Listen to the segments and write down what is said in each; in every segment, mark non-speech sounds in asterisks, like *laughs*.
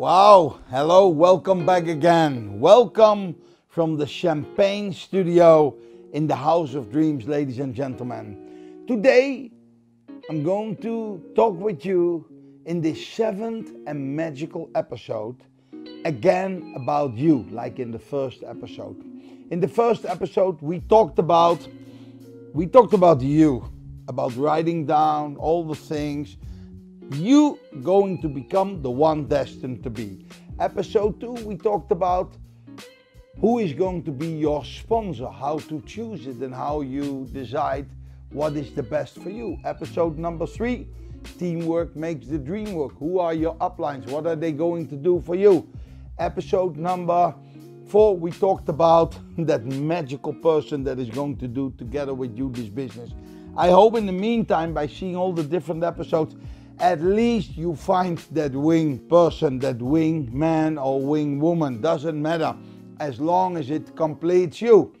Wow, hello, welcome back again. Welcome from the Champagne Studio in the House of Dreams, ladies and gentlemen. Today, I'm going to talk with you in this seventh and magical episode again about you, like in the first episode. In the first episode, we talked about we talked about you, about writing down all the things you going to become the one destined to be. Episode 2 we talked about who is going to be your sponsor, how to choose it and how you decide what is the best for you. Episode number 3 teamwork makes the dream work. Who are your uplines? What are they going to do for you? Episode number 4 we talked about that magical person that is going to do together with you this business. I hope in the meantime by seeing all the different episodes at least you find that wing person, that wing man or wing woman, doesn't matter, as long as it completes you.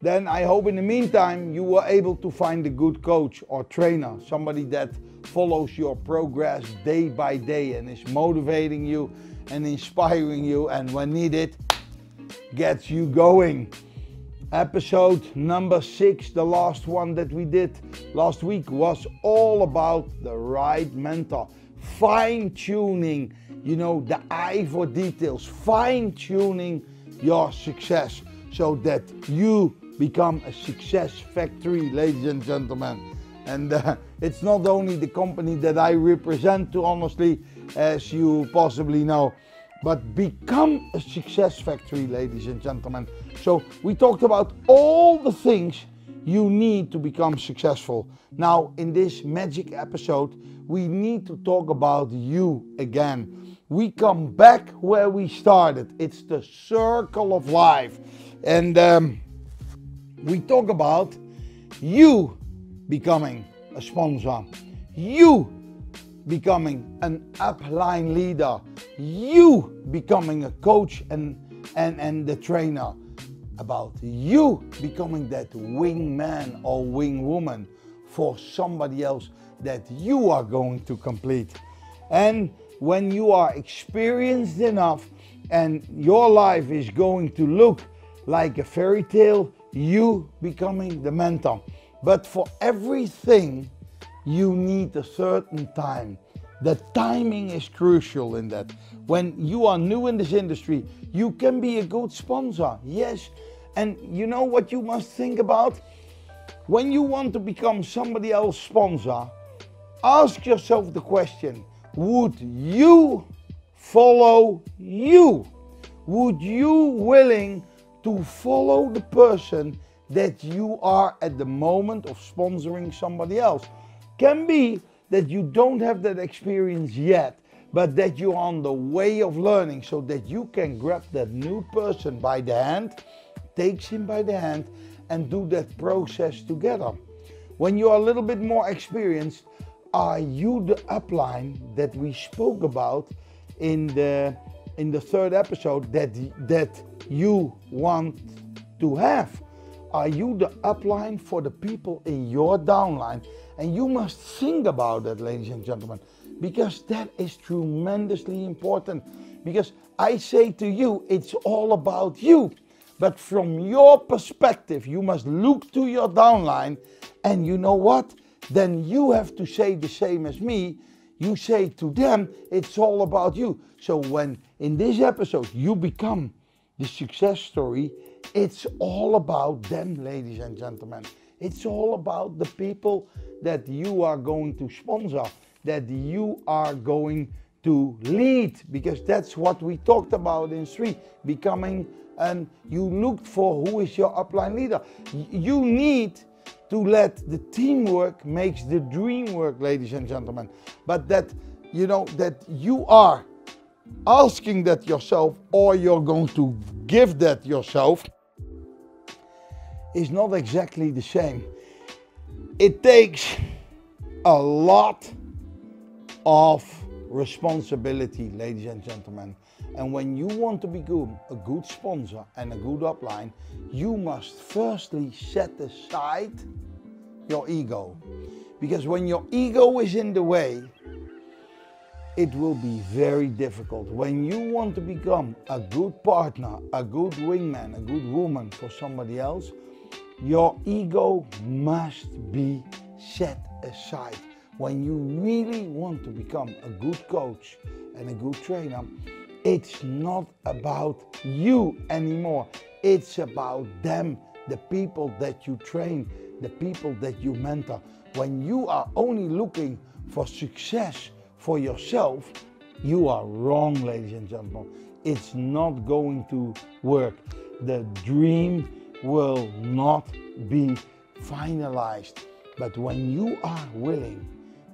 Then I hope in the meantime you were able to find a good coach or trainer, somebody that follows your progress day by day and is motivating you and inspiring you and when needed gets you going. Episode number six, the last one that we did last week, was all about the right mentor. Fine tuning, you know, the eye for details, fine tuning your success so that you become a success factory, ladies and gentlemen. And uh, it's not only the company that I represent, to honestly, as you possibly know, but become a success factory, ladies and gentlemen. So, we talked about all the things you need to become successful. Now, in this magic episode, we need to talk about you again. We come back where we started. It's the circle of life. And um, we talk about you becoming a sponsor, you becoming an upline leader, you becoming a coach and, and, and the trainer, about you becoming that wing man or wing woman for somebody else that you are going to complete. And when you are experienced enough and your life is going to look like a fairy tale, you becoming the mentor. But for everything, you need a certain time. The timing is crucial in that. When you are new in this industry, you can be a good sponsor, yes. And you know what you must think about? When you want to become somebody else's sponsor, ask yourself the question would you follow you? Would you willing to follow the person that you are at the moment of sponsoring somebody else? Can be that you don't have that experience yet, but that you're on the way of learning so that you can grab that new person by the hand, takes him by the hand, and do that process together. When you're a little bit more experienced, are you the upline that we spoke about in the in the third episode that that you want to have? Are you the upline for the people in your downline? And you must think about that, ladies and gentlemen, because that is tremendously important. Because I say to you, it's all about you. But from your perspective, you must look to your downline, and you know what? Then you have to say the same as me. You say to them, it's all about you. So when in this episode you become the success story, it's all about them, ladies and gentlemen. It's all about the people that you are going to sponsor, that you are going to lead, because that's what we talked about in three, becoming and you looked for who is your upline leader. You need to let the teamwork makes the dream work, ladies and gentlemen. But that you know that you are asking that yourself or you're going to give that yourself is not exactly the same. It takes a lot of responsibility, ladies and gentlemen. And when you want to become a good sponsor and a good upline, you must firstly set aside your ego. Because when your ego is in the way, it will be very difficult. When you want to become a good partner, a good wingman, a good woman for somebody else, your ego must be set aside. When you really want to become a good coach and a good trainer, it's not about you anymore. It's about them, the people that you train, the people that you mentor. When you are only looking for success for yourself, you are wrong, ladies and gentlemen. It's not going to work. The dream will not be finalized. But when you are willing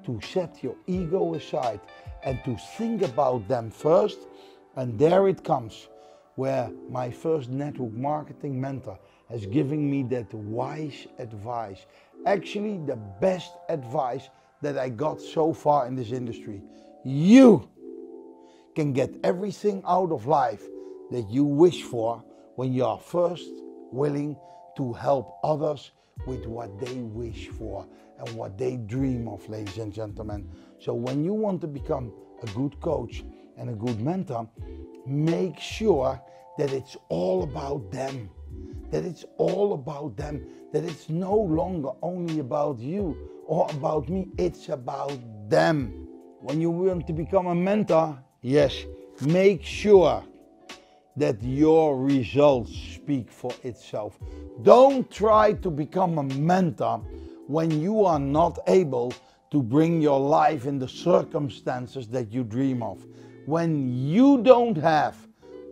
to set your ego aside and to think about them first, and there it comes, where my first network marketing mentor has given me that wise advice. Actually, the best advice that I got so far in this industry. You can get everything out of life that you wish for when you are first willing to help others with what they wish for and what they dream of, ladies and gentlemen. So, when you want to become a good coach and a good mentor, make sure that it's all about them. That it's all about them. That it's no longer only about you or about me, it's about them. When you want to become a mentor, yes, make sure that your results speak for itself. Don't try to become a mentor when you are not able to bring your life in the circumstances that you dream of. When you don't have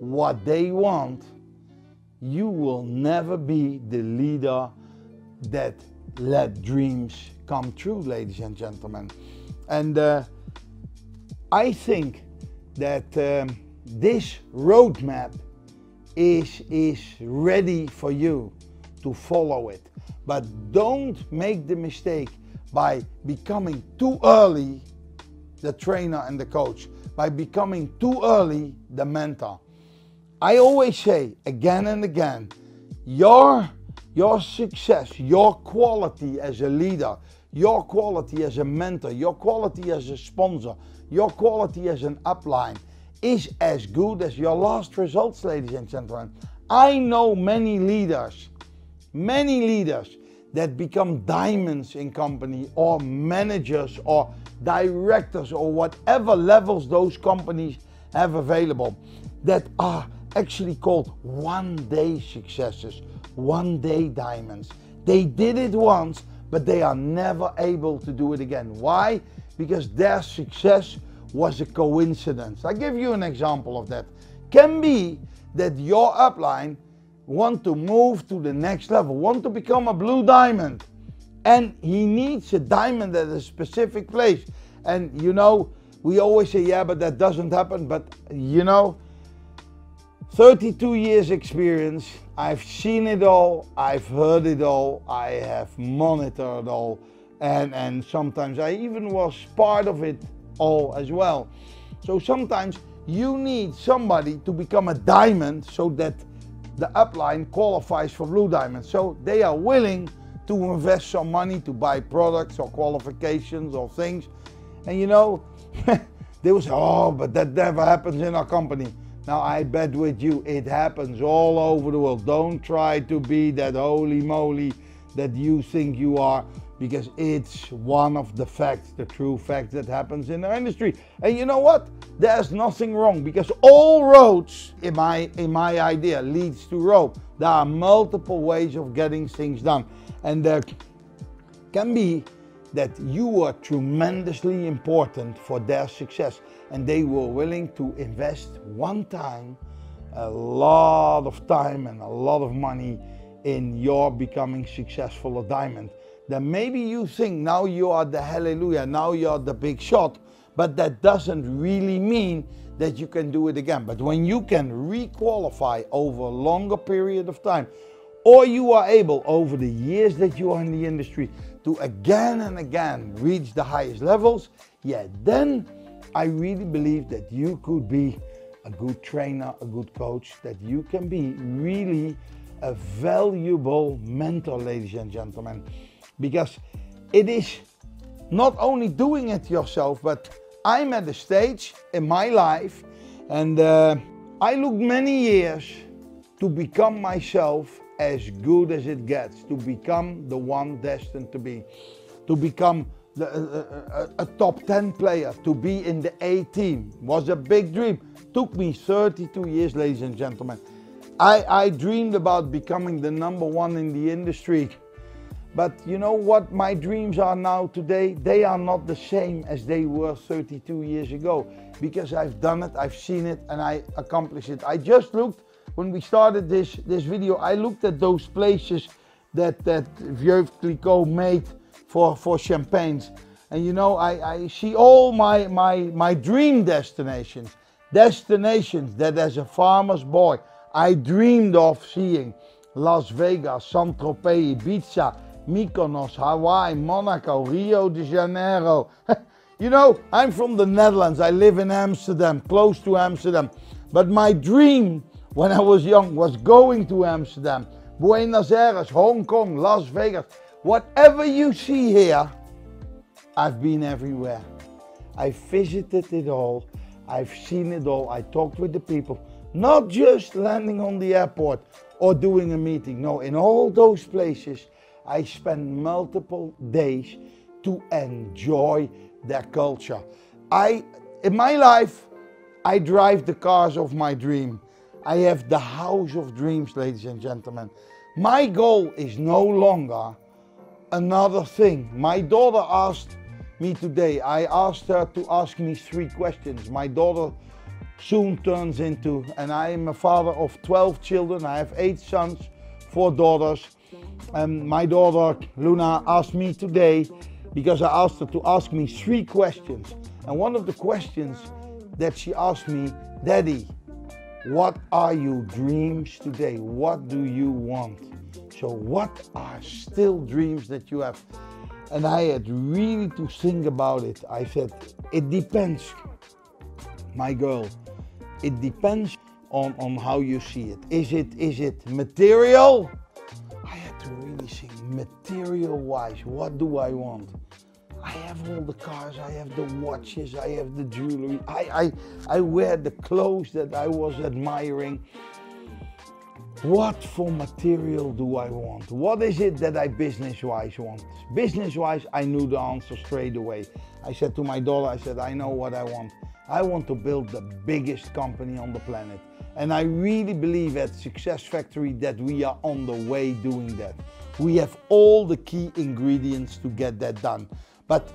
what they want, you will never be the leader that let dreams come true, ladies and gentlemen. And uh, I think that um, this roadmap is, is ready for you to follow it. But don't make the mistake by becoming too early the trainer and the coach, by becoming too early the mentor. I always say again and again, your your success, your quality as a leader, your quality as a mentor, your quality as a sponsor, your quality as an upline is as good as your last results, ladies and gentlemen. I know many leaders, many leaders that become diamonds in company or managers or directors or whatever levels those companies have available that are actually called one day successes one day diamonds. They did it once, but they are never able to do it again. Why? Because their success was a coincidence. I give you an example of that. Can be that your upline want to move to the next level, want to become a blue diamond, and he needs a diamond at a specific place. And you know, we always say, yeah, but that doesn't happen. But you know, 32 years experience. I've seen it all. I've heard it all. I have monitored all. And, and sometimes I even was part of it all as well. So sometimes you need somebody to become a diamond so that the upline qualifies for blue diamond. So they are willing to invest some money to buy products or qualifications or things. And you know, *laughs* they will say, oh, but that never happens in our company. Now, I bet with you it happens all over the world. Don't try to be that holy moly that you think you are because it's one of the facts, the true facts that happens in our industry. And you know what? There's nothing wrong because all roads, in my in my idea, leads to Rome. There are multiple ways of getting things done, and there can be that you are tremendously important for their success and they were willing to invest one time a lot of time and a lot of money in your becoming successful a diamond. Then maybe you think now you are the hallelujah now you are the big shot but that doesn't really mean that you can do it again. But when you can requalify over a longer period of time or you are able over the years that you are in the industry to again and again reach the highest levels, yeah, then I really believe that you could be a good trainer, a good coach, that you can be really a valuable mentor, ladies and gentlemen, because it is not only doing it yourself, but I'm at a stage in my life, and uh, I look many years to become myself as good as it gets, to become the one destined to be, to become the, uh, a, a, top 10 player, to be in the A team was a big dream. Took me 32 years, ladies and gentlemen. I, I dreamed about becoming the number one in the industry. But you know what my dreams are now today? They are not the same as they were 32 years ago because I've done it, I've seen it, and I accomplished it. I just looked when we started this this video. I looked at those places that that Veuve Clicquot made for for champagnes, and you know I, I see all my my my dream destinations, destinations that as a farmer's boy I dreamed of seeing. Las Vegas, Saint-Tropez, Ibiza, Mykonos, Hawaii, Monaco, Rio de Janeiro. *laughs* you know, I'm from the Netherlands. I live in Amsterdam, close to Amsterdam. But my dream when I was young was going to Amsterdam, Buenos Aires, Hong Kong, Las Vegas. Whatever you see here, I've been everywhere. I've visited it all. I've seen it all. I talked with the people, not just landing on the airport or doing a meeting. No, in all those places, I spend multiple days to enjoy their culture. I, in my life, I drive the cars of my dream. I have the house of dreams, ladies and gentlemen. My goal is no longer another thing. My daughter asked me today, I asked her to ask me three questions. My daughter soon turns into, and I am a father of 12 children. I have eight sons, four daughters. And my daughter Luna asked me today because I asked her to ask me three questions. And one of the questions that she asked me, Daddy, what are your dreams today? What do you want? So, what are still dreams that you have? And I had really to think about it. I said, it depends, my girl. It depends on, on how you see it. Is it is it material? I had to really think material wise, what do I want? I have all the cars, I have the watches, I have the jewelry, I, I, I wear the clothes that I was admiring. What for material do I want? What is it that I business wise want? Business wise, I knew the answer straight away. I said to my daughter, I said, I know what I want. I want to build the biggest company on the planet. And I really believe at Success Factory that we are on the way doing that. We have all the key ingredients to get that done. But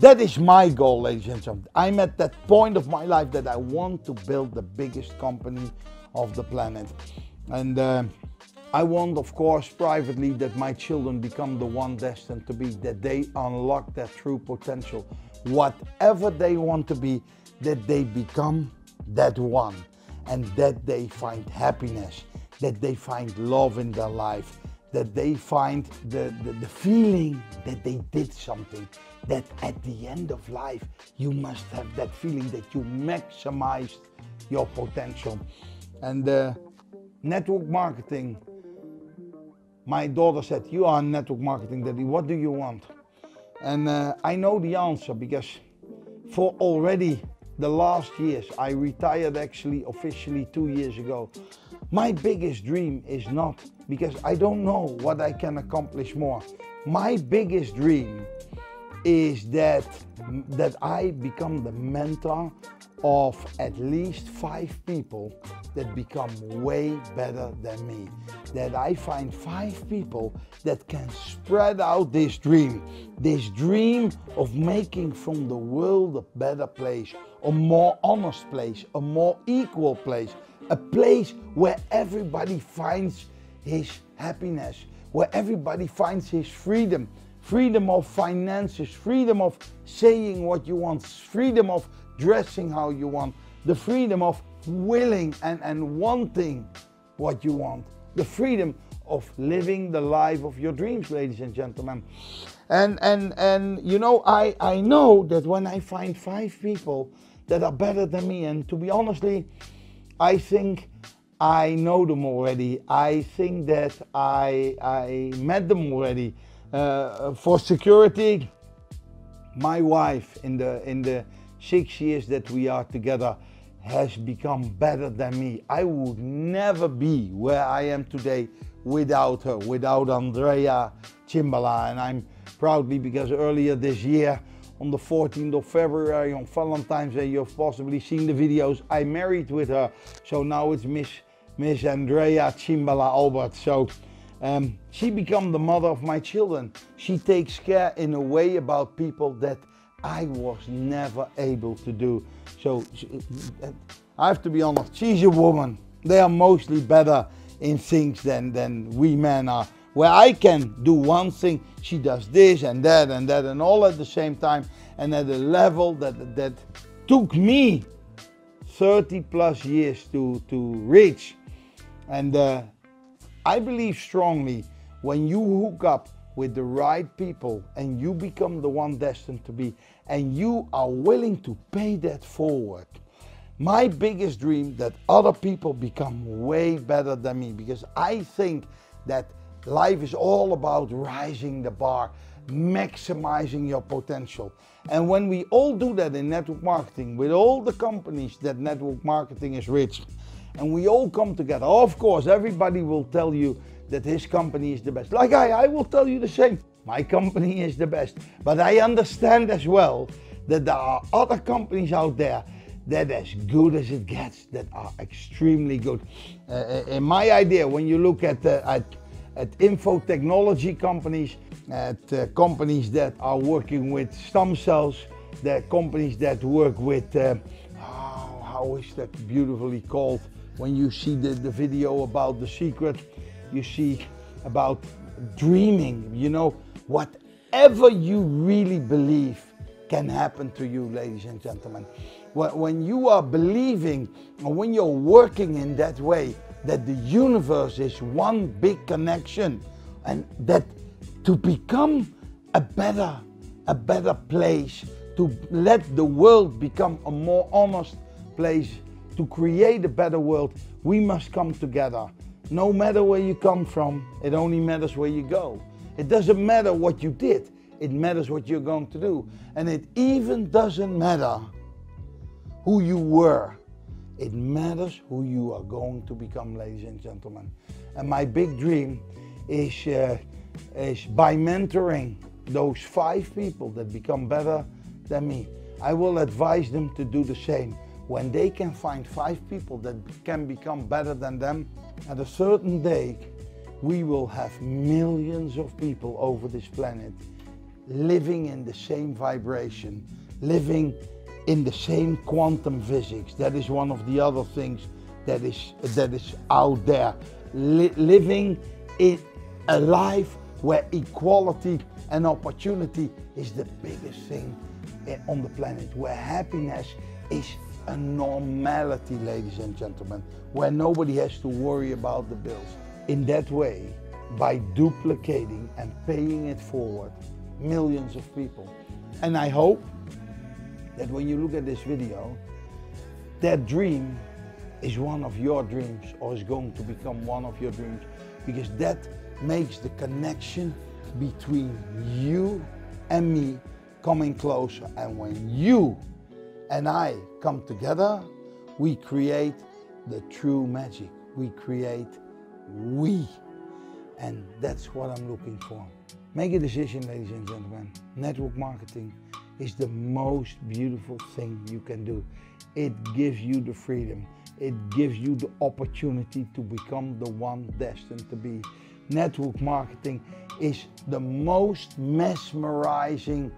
that is my goal, ladies and gentlemen. I'm at that point of my life that I want to build the biggest company of the planet. And uh, I want, of course, privately that my children become the one destined to be, that they unlock their true potential. Whatever they want to be, that they become that one and that they find happiness, that they find love in their life, that they find the, the, the, feeling that they did something, that at the end of life, you must have that feeling that you maximized your potential. And uh, network marketing, my daughter said, You are network marketing daddy, what do you want? And uh, I know the answer because for already the last years. I retired actually officially two years ago. My biggest dream is not because I don't know what I can accomplish more. My biggest dream is that that I become the mentor of at least five people that become way better than me. That I find five people that can spread out this dream, this dream of making from the world a better place, a more honest place, a more equal place, a place where everybody finds his happiness, where everybody finds his freedom, freedom of finances, freedom of saying what you want, freedom of dressing how you want, the freedom of willing and, and wanting what you want, the freedom of living the life of your dreams, ladies and gentlemen. And and and you know, I, I know that when I find five people that are better than me, and to be honestly, I think I know them already. I think that I I met them already. Uh, for security, my wife in the in the six years that we are together has become better than me. I would never be where I am today without her, without Andrea Cimbala. And I'm proudly because earlier this year, on the 14th of February, on Valentine's Day, you've possibly seen the videos. I married with her, so now it's Miss Miss Andrea Cimbala Albert. So um, she become the mother of my children. She takes care in a way about people that I was never able to do. So I have to be honest, she's a woman. They are mostly better in things than, than we men are. Where I can do one thing, she does this and that and that and all at the same time and at a level that, that took me 30 plus years to, to reach. And uh, I believe strongly when you hook up with the right people and you become the one destined to be, and you are willing to pay that forward. My biggest dream that other people become way better than me because I think that life is all about rising the bar, maximizing your potential. And when we all do that in network marketing with all the companies that network marketing is rich, and we all come together, of course, everybody will tell you that his company is the best. Like I, I will tell you the same. My company is the best. But I understand as well that there are other companies out there that as good as it gets, that are extremely good. Uh, uh, in my idea, when you look at, uh, at, at info technology companies, at uh, companies that are working with stem cells, the companies that work with, oh, how is that beautifully called? When you see the, the video about the secret, you see about dreaming, you know, whatever you really believe can happen to you, ladies and gentlemen. When you are believing or when you're working in that way, that the universe is one big connection and that to become a better, a better place, to let the world become a more honest place, to create a better world, we must come together. No matter where you come from, it only matters where you go. It doesn't matter what you did, it matters what you're going to do. And it even doesn't matter who you were, it matters who you are going to become, ladies and gentlemen. And my big dream is, uh, is by mentoring those five people that become better than me, I will advise them to do the same. When they can find five people that can become better than them, at a certain day, we will have millions of people over this planet living in the same vibration, living in the same quantum physics. That is one of the other things that is that is out there. Li living in a life where equality and opportunity is the biggest thing eh, on the planet, where happiness is a normality, ladies and gentlemen, where nobody has to worry about the bills in that way by duplicating and paying it forward millions of people. And I hope that when you look at this video, that dream is one of your dreams or is going to become one of your dreams because that makes the connection between you and me coming closer. And when you and I come together, we create the true magic. We create we. And that's what I'm looking for. Make a decision, ladies and gentlemen. Network marketing is the most beautiful thing you can do. It gives you the freedom. It gives you the opportunity to become the one destined to be. Network marketing is the most mesmerizing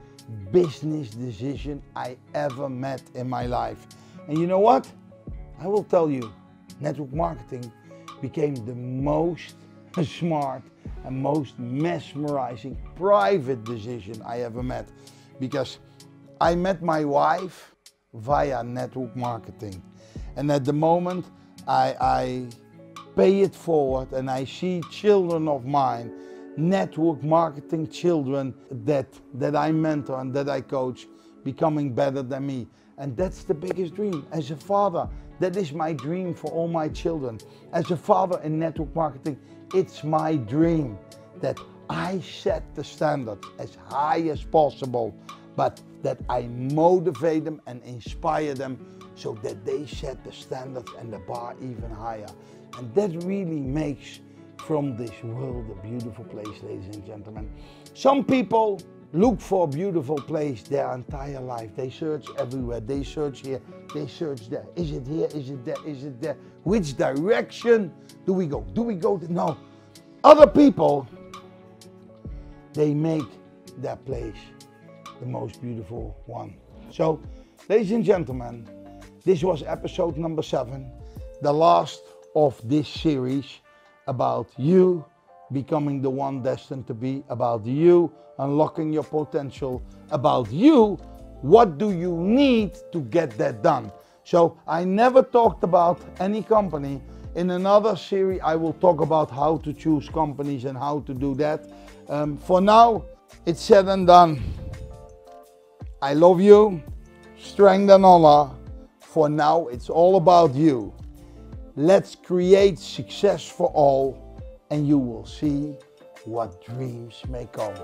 business decision I ever met in my life. And you know what? I will tell you, network marketing became the most *laughs* smart and most mesmerizing private decision I ever met because I met my wife via network marketing. And at the moment I, I pay it forward and I see children of mine, network marketing children that, that I mentor and that I coach becoming better than me. And that's the biggest dream. As a father, that is my dream for all my children. As a father in network marketing, it's my dream that I set the standard as high as possible but that I motivate them and inspire them so that they set the standards and the bar even higher. And that really makes from this world a beautiful place, ladies and gentlemen. Some people look for a beautiful place their entire life. They search everywhere. They search here. They search there. Is it here? Is it there? Is it there? Which direction do we go? Do we go to no? Other people, they make that place the most beautiful one. So, ladies and gentlemen, this was episode number seven, the last of this series about you becoming the one destined to be, about you unlocking your potential, about you, what do you need to get that done? So I never talked about any company. In another series, I will talk about how to choose companies and how to do that. Um, for now, it's said and done. I love you, strength and honor. For now, it's all about you. Let's create success for all, and you will see what dreams may come.